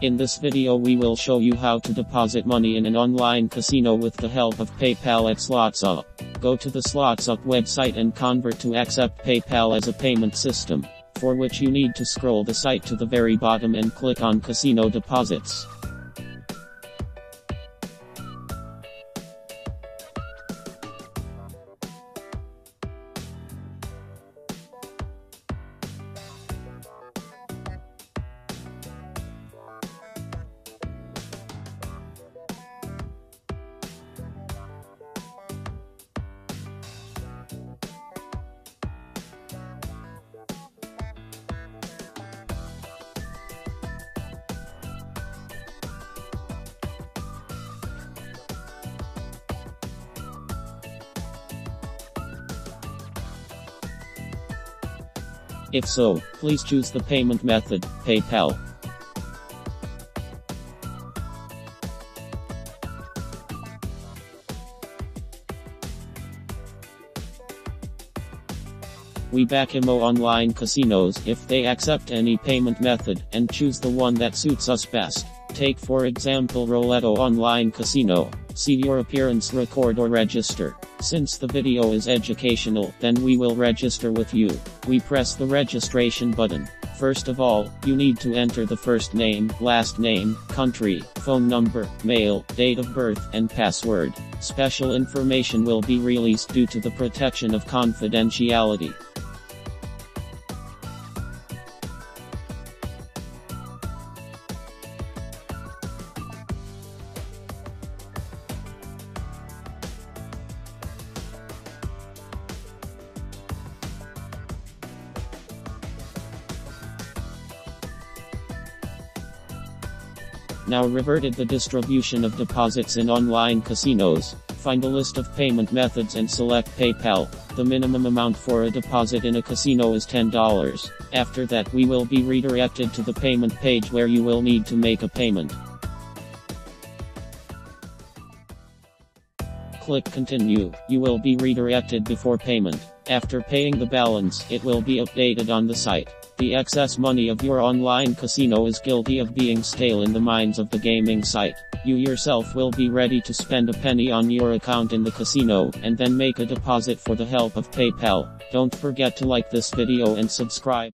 In this video we will show you how to deposit money in an online casino with the help of PayPal at SlotsUp. Go to the SlotsUp website and convert to accept PayPal as a payment system, for which you need to scroll the site to the very bottom and click on Casino Deposits. If so, please choose the payment method, PayPal. We back IMO online casinos if they accept any payment method and choose the one that suits us best. Take for example Roletto Online Casino. See your appearance record or register. Since the video is educational, then we will register with you. We press the registration button. First of all, you need to enter the first name, last name, country, phone number, mail, date of birth, and password. Special information will be released due to the protection of confidentiality. Now reverted the distribution of deposits in online casinos. Find a list of payment methods and select PayPal. The minimum amount for a deposit in a casino is $10. After that we will be redirected to the payment page where you will need to make a payment. Click continue. You will be redirected before payment. After paying the balance, it will be updated on the site. The excess money of your online casino is guilty of being stale in the minds of the gaming site. You yourself will be ready to spend a penny on your account in the casino, and then make a deposit for the help of PayPal. Don't forget to like this video and subscribe.